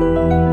you